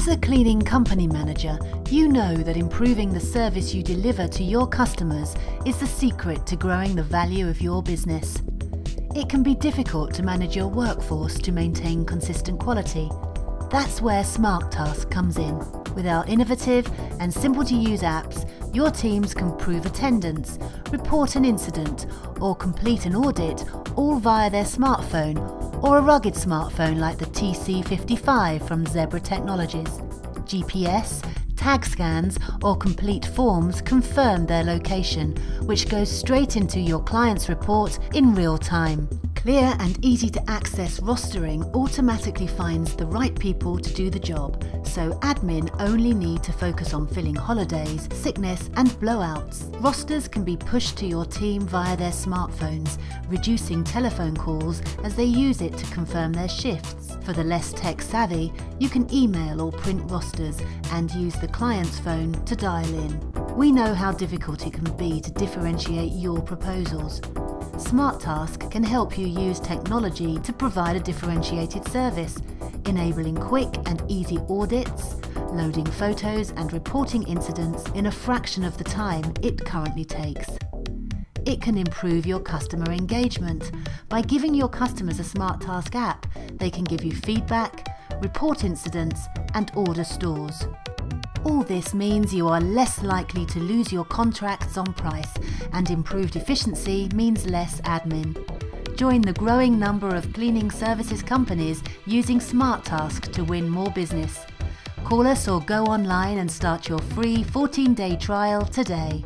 As a cleaning company manager, you know that improving the service you deliver to your customers is the secret to growing the value of your business. It can be difficult to manage your workforce to maintain consistent quality. That's where SmartTask comes in. With our innovative and simple to use apps, your teams can prove attendance, report an incident, or complete an audit all via their smartphone or a rugged smartphone like the TC55 from Zebra Technologies. GPS, tag scans, or complete forms confirm their location, which goes straight into your client's report in real time. Clear and easy to access rostering automatically finds the right people to do the job, so admin only need to focus on filling holidays, sickness and blowouts. Rosters can be pushed to your team via their smartphones, reducing telephone calls as they use it to confirm their shifts. For the less tech savvy, you can email or print rosters and use the client's phone to dial in. We know how difficult it can be to differentiate your proposals. SmartTask can help you use technology to provide a differentiated service, enabling quick and easy audits, loading photos and reporting incidents in a fraction of the time it currently takes. It can improve your customer engagement. By giving your customers a SmartTask app, they can give you feedback, report incidents and order stores. All this means you are less likely to lose your contracts on price, and improved efficiency means less admin. Join the growing number of cleaning services companies using SmartTask to win more business. Call us or go online and start your free 14 day trial today.